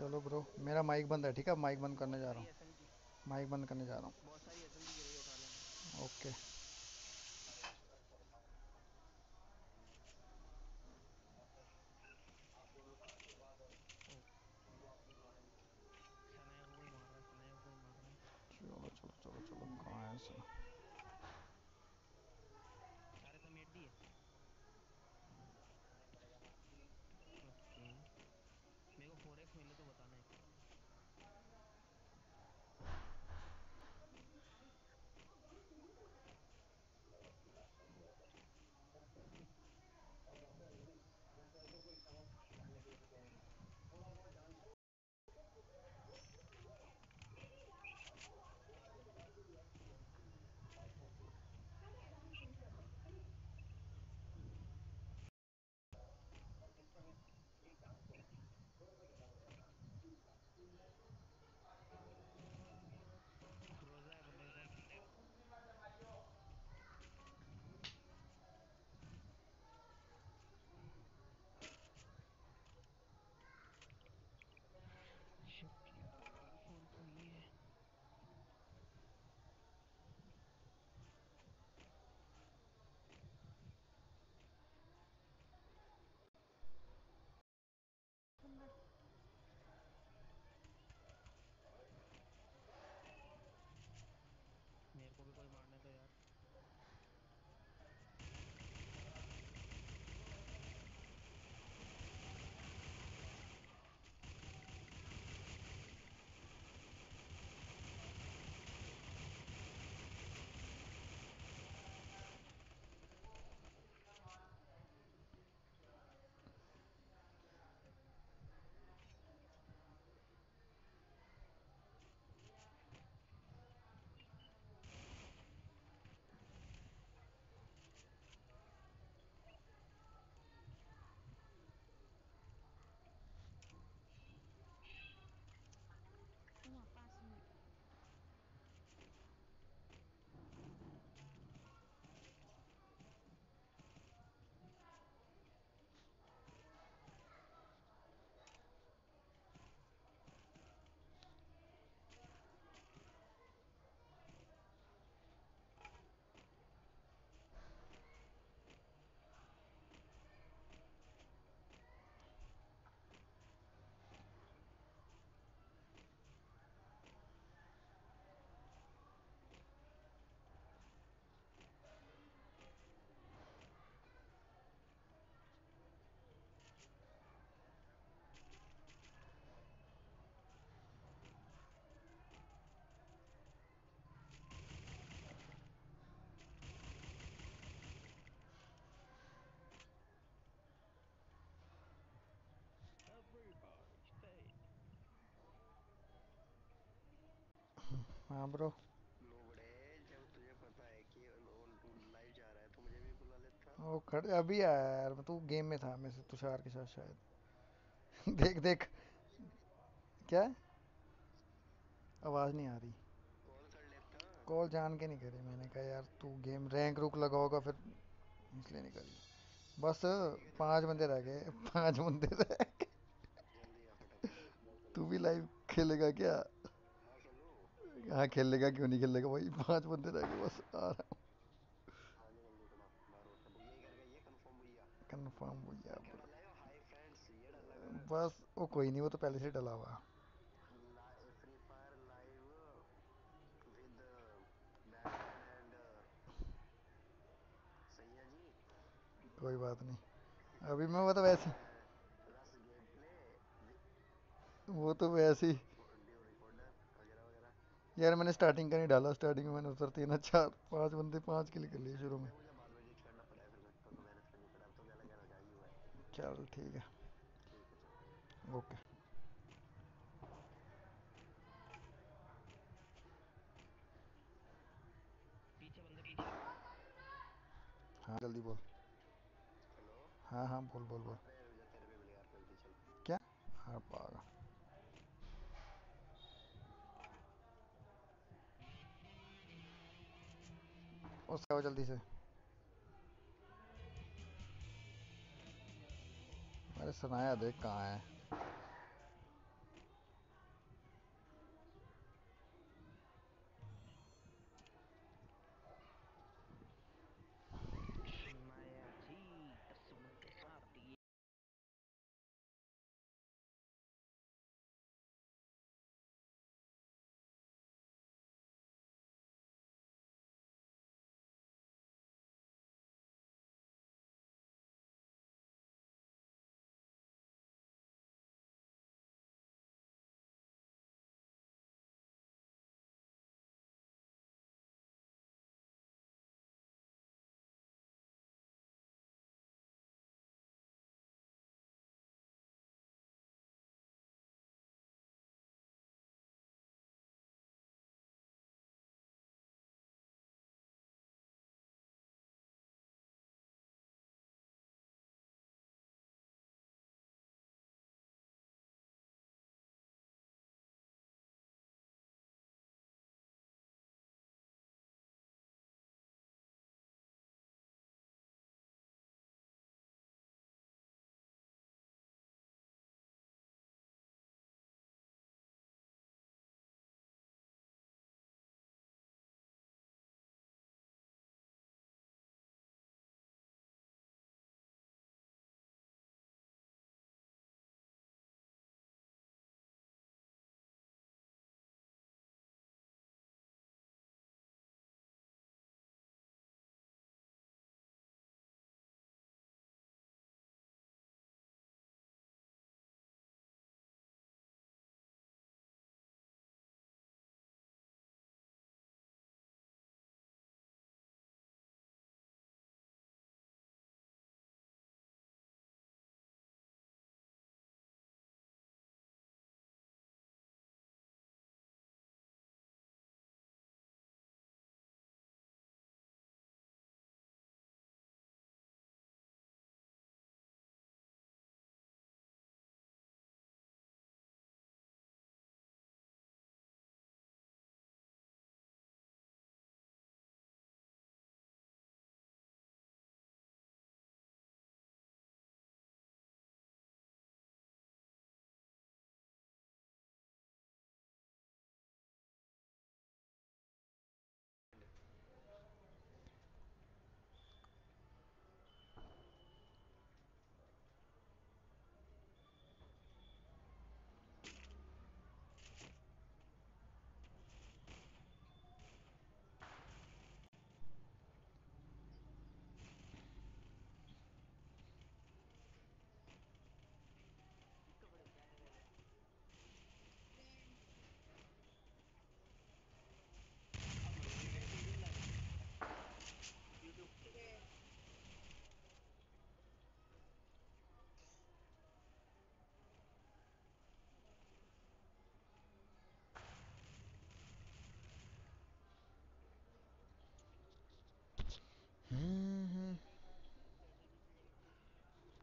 चलो ब्रो मेरा माइक बंद है ठीक है? माइक बंद करने जा रहा हूँ। माइक बंद करने जा रहा हूँ। ओके हाँ ब्रो लोबड़े जब तुझे पता है कि लाइव जा रहा है तो मुझे भी बुला लेता। वो खड़े अभी आया यार तू गेम में था मैं से तुषार के साथ शायद। देख देख। क्या? आवाज़ नहीं आ रही। कॉल जान के नहीं करी मैंने कहा यार तू गेम रैंक रुक लगा होगा फिर इसलिए नहीं करी बस पाँच बंदे रह गए पाँच बंदे रह गए। तू भी लाइव खेलेगा क्या? हाँ खेलो खेलेगा क्यों नहीं खेलेगा भाई पाँच बंदे रह गए, बस आ रहा हाँ। जी जल्दी करो मारो सब यही कर गए ये कंफर्म भैया कंफर्म भैया क्या डाला हाय फ्रेंड्स ये डाला है बस वो कोई नहीं, वो तो पहले से डला हुआ कोई बात नहीं। अभी मैं वो तो वैसे वो तो वैसे ही यार मैंने स्टार्टिंग का नहीं डाला स्टार्टिंग में मैंने उतर तीन चार, पाँच बंदे पाँच के लिए कर लिए शुरू में। चल ठीक है। ओके हाँ जल्दी बोल। हाँ हाँ बोल बोल बोल। क्या? हाँ पागा उससे आओ जल्दी से। अरे सुनाया देख कहाँ है।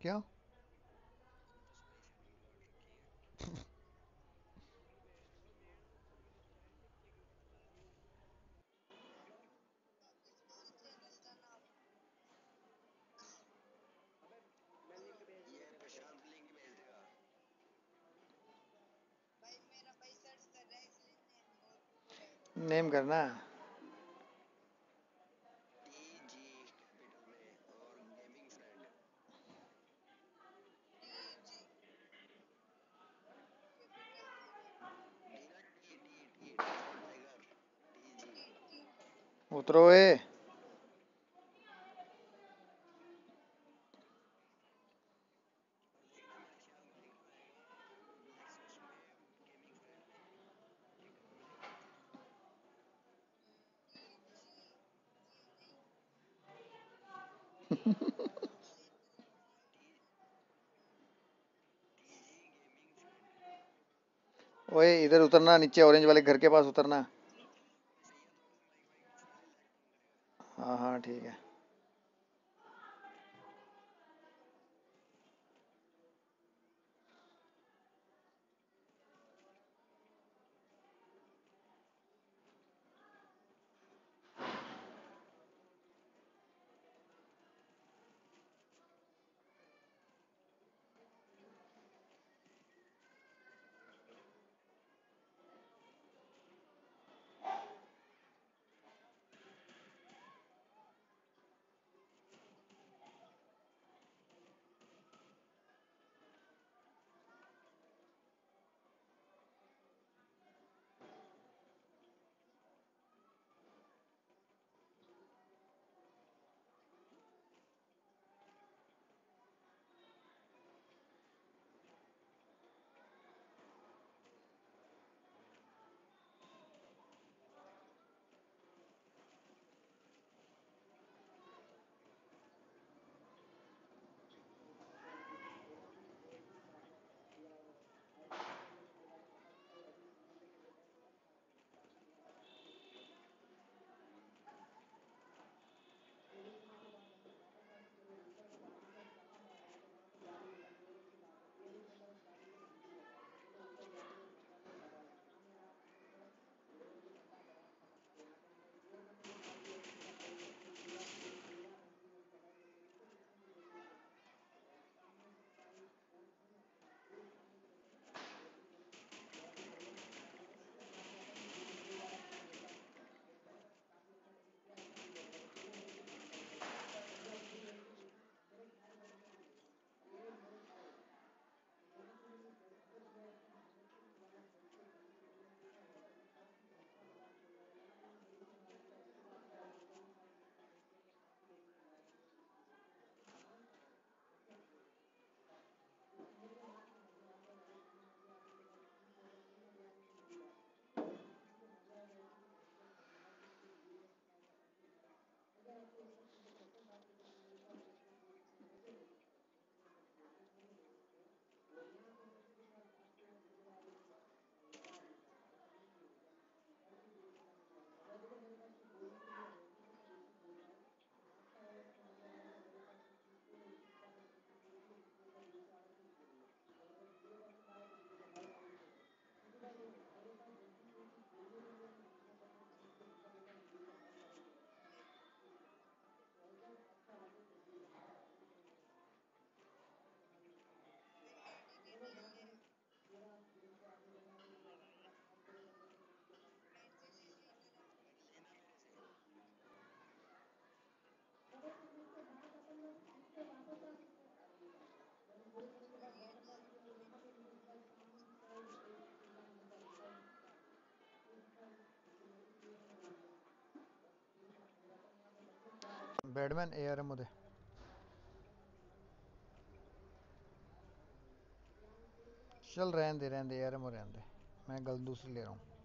क्या? नेम करना। गेमिंग फ्रेंड ओए इधर उतरना नीचे ऑरेंज वाले घर के पास उतरना। बैडमैन ए आर एम उदय। चल, रहने दे रहने दे आर एम रहने दे। मैं गल दूसरी ले रहा हूँ।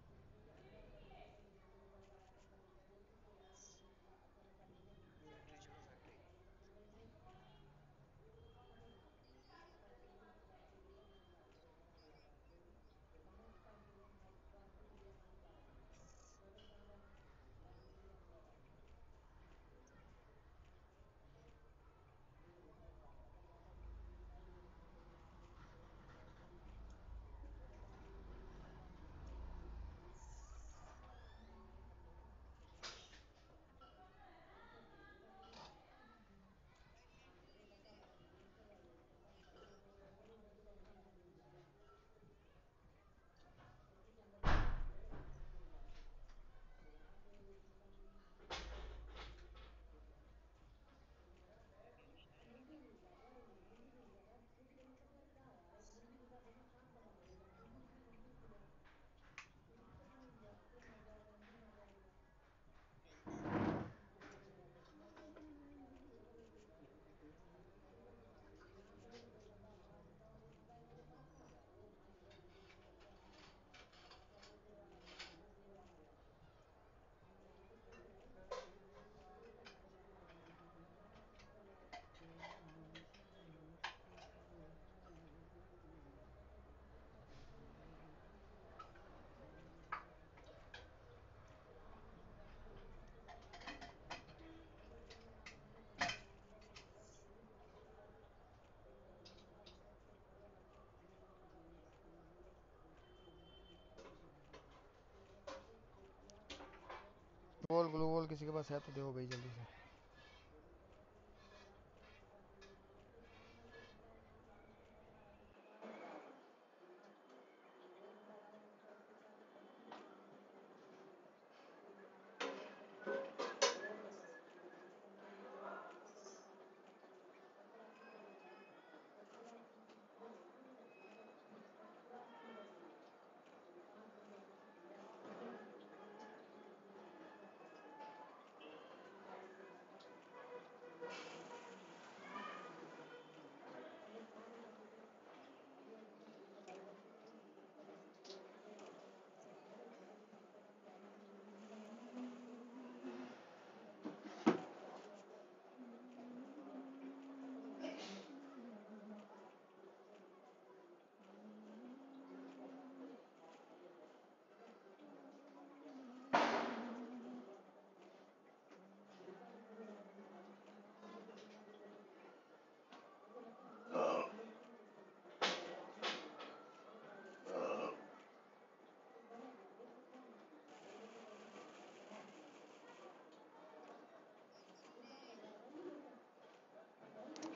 ग्लू वॉल किसी के पास है तो दो भाई जल्दी से।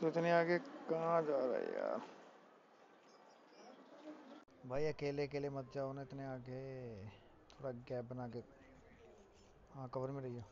तो इतने आगे कहाँ जा रहा है यार? भाई, अकेले अकेले मत जाओ ना, इतने आगे। थोड़ा गैप बना के। हाँ कवर में रहिए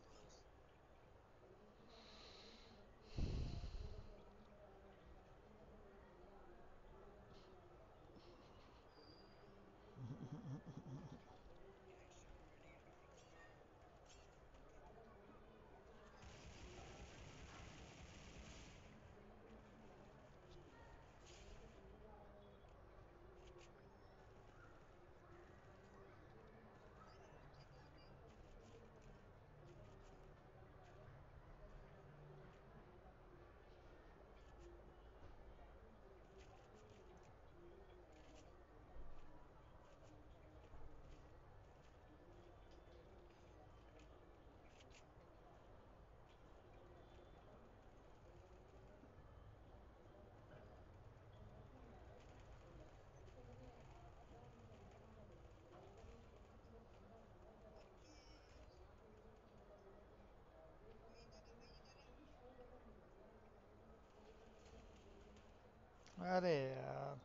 अरे यार।